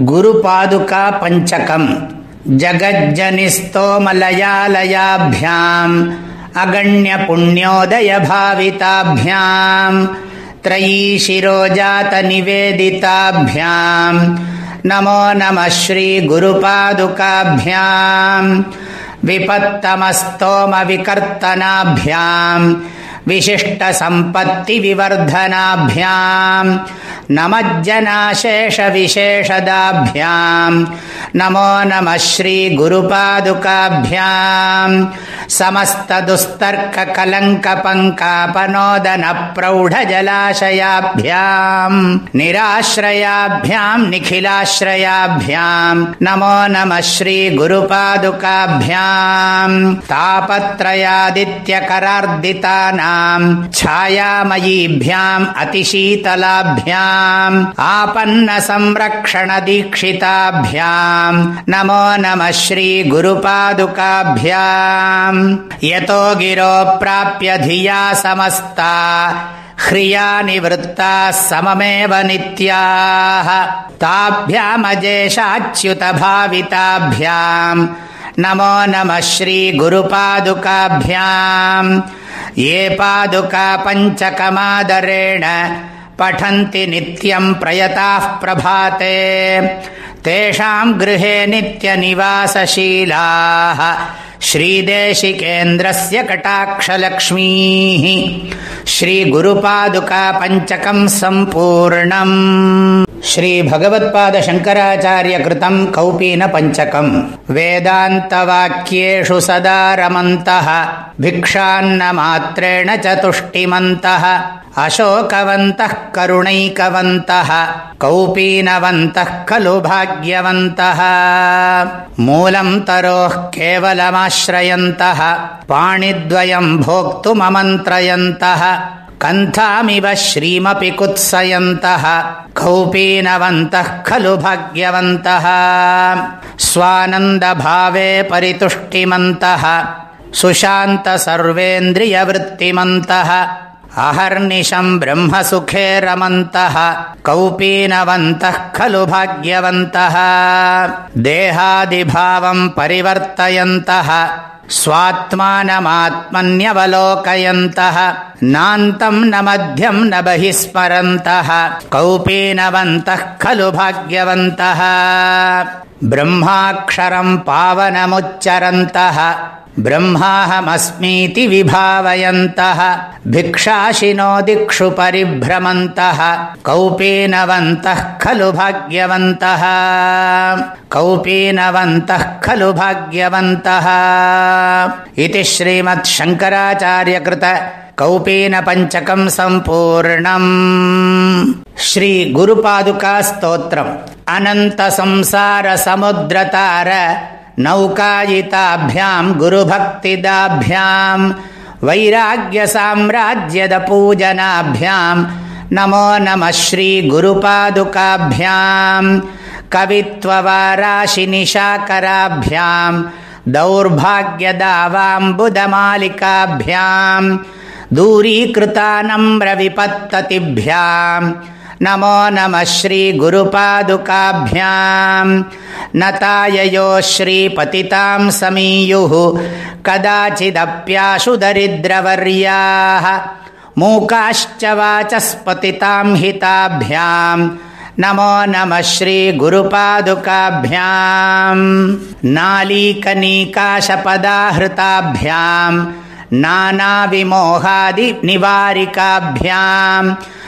गुरुपादुका पञ्चकम्। जगज्जनिस्तोमलयालयाभ्याम्। अगण्यपुण्योदयभाविताभ्याम्। त्रयी शिरोजातनिवेदिताभ्याम् नमो नमः श्रीगुरुपादुकाभ्याम्। विपत्तमस्तोमविकर्तनाभ्याम् विशिष्टसम्पत्तिविवर्धनाभ्याम् नमज्जनाशेषविशेषदाभ्याम् नमो नमः श्रीगुरुपादुकाभ्याम् समस्तदुस्तर्ककलङ्कपङ्कापनोदनप्रौढजलाशयाभ्याम् निराश्रयाभ्याम् निखिलाश्रयाभ्याम् नमो नमः श्रीगुरुपादुकाभ्याम् तापत्रयादित्यकरार्दितानाम् छायामयीभ्याम् अतिशीतलाभ्याम् आपन्नसंरक्षणदीक्षिताभ्याम् नमो नमः श्रीगुरुपादुकाभ्याम् यतो गिरो प्राप्य धिया समस्ता ह्रिया निवृत्ताः सममेव नित्याः। ताभ्यामजेशाच्युतभाविताभ्याम्। नमो नमः श्रीगुरुपादुकाभ्याम्। ये पादुका पञ्चकमादरेण पठन्ति नित्यम् प्रयताः प्रभाते। तेषाम् गृहे नित्यनिवासशीलाः श्रीदेशिकेन्द्रस्य कटाक्षलक्ष्मीः श्रीगुरुपादुका पञ्चकम् सम्पूर्णम् श्रीभगवत्पादशङ्कराचार्यकृतम् कौपीनपञ्चकम् वेदान्तवाक्येषु सदा रमन्तः भिक्षान्नमात्रेण च तुष्टिमन्तः अशोकवन्तः करुणैकवन्तः कौपीनवन्तः खलु भाग्यवन्तः मूलम् तरोः केवलमाश्रयन्तः पाणिद्वयम् भोक्तुममन्त्रयन्तः कन्थामिव श्रीमपि कुत्सयन्तः कौपीनवन्तः खलु भाग्यवन्तः स्वानन्दभावे परितुष्टिमन्तः सुशान्तसर्वेन्द्रियवृत्तिमन्तः अहर्निशम् ब्रह्मसुखे रमन्तः कौपीनवन्तः खलु भाग्यवन्तः देहादिभावम् परिवर्तयन्तः स्वात्मानमात्मन्यवलोकयन्तः नान्तम् न मध्यम् न बहिः स्मरन्तः कौपीनवन्तः खलु भाग्यवन्तः ब्रह्माक्षरम् पावनमुच्चरन्तः ब्रह्माहमस्मीति विभावयन्तः भिक्षाशिनो दिक्षु परिभ्रमन्तः कौपीनवन्तः खलु भाग्यवन्तः कौपीनवन्तः खलु भाग्यवन्तः इति श्रीमच्छङ्कराचार्यकृत कौपीनपञ्चकम् सम्पूर्णम् श्रीगुरुपादुकास्तोत्रम् अनन्तसंसारसमुद्रतार नौकायिताभ्यां गुरुभक्तिदाभ्यां वैराग्यसाम्राज्यदपूजनाभ्यां नमो नमः श्रीगुरुपादुकाभ्यां कवित्ववाराशिनिशाकराभ्यां दौर्भाग्यदावाम्बुदमालिकाभ्यां दूरीकृतानम्रविपत्ततिभ्याम् नमो नमः श्रीगुरुपादुकाभ्याम् नताययो श्रीपतितां समीयुः कदाचिदप्याशु दरिद्रवर्याः। मूकाश्च वाचस्पतितां हिताभ्याम् नमो नमः श्रीगुरुपादुकाभ्याम् नालीकनीकाशपदाहृताभ्याम् नानाविमोहादिनिवारिकाभ्याम्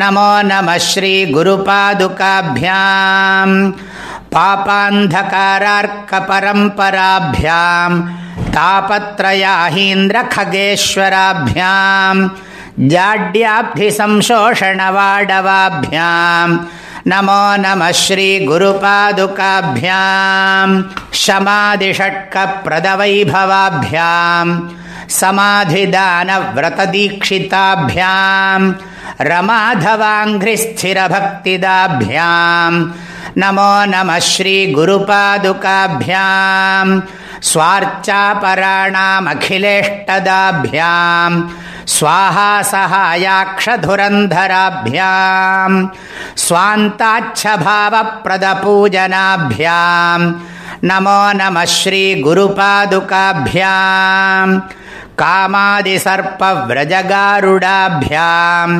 नमो नमः श्रीगुरुपादुकाभ्यां पापान्धकारार्कपरम्पराभ्यां तापत्रयाहीन्द्रखगेश्वराभ्यां जाड्याब्धिसंशोषणवाडवाभ्यां नमो नमः श्रीगुरुपादुकाभ्यां शमादिषट्कप्रदवैभवाभ्यां समाधिदानव्रतदीक्षिताभ्याम् रमाधवाङ्घ्रिस्थिरभक्तिदाभ्याम् नमो नमः श्रीगुरुपादुकाभ्याम् स्वार्चापराणामखिलेष्टदाभ्याम् स्वाहा सहायाक्षधुरन्धराभ्याम् स्वान्ताच्छभावप्रदपूजनाभ्याम् नमो नमः श्रीगुरुपादुकाभ्याम् कामादिसर्पव्रजगारुडाभ्याम्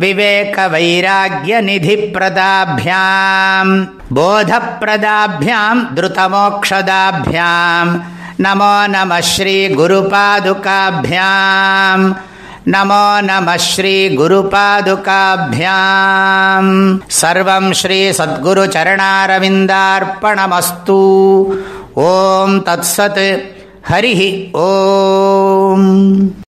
विवेकवैराग्यनिधिप्रदाभ्याम् बोधप्रदाभ्याम् द्रुतमोक्षदाभ्याम् नमो नमः श्रीगुरुपादुकाभ्याम् नमो नमः श्रीगुरुपादुकाभ्याम् सर्वं श्रीसद्गुरुचरणारविन्दार्पणमस्तु। ॐ तत्सत् ஹரிஹி ஓம்.